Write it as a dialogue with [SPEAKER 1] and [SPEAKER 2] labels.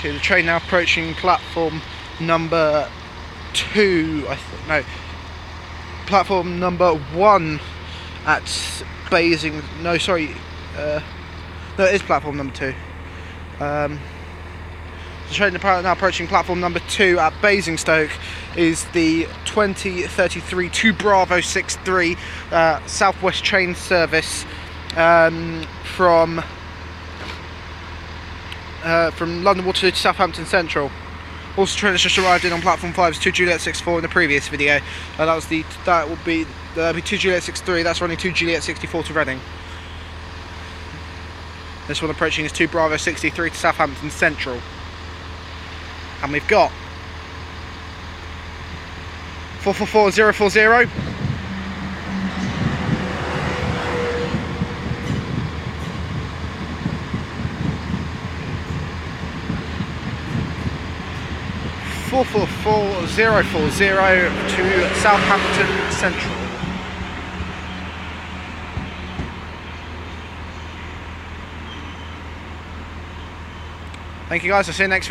[SPEAKER 1] Okay, the train now approaching platform number two. I th- no, platform number one at Basing. No, sorry. Uh, no, it is platform number two. Um, the train now approaching platform number two at Basingstoke is the 2033 2 Bravo 63 uh, Southwest train service um, from uh, from London Waterloo to Southampton Central. Also, train has just arrived in on platform five is two Juliet 64 in the previous video. Uh, that was the that will be that'll be two Juliet 63. That's running two Juliet 64 to Reading. This one approaching is two Bravo 63 to Southampton Central. And we've got 444040. Four four four zero four zero to Southampton Central. Thank you guys. I'll see you next video.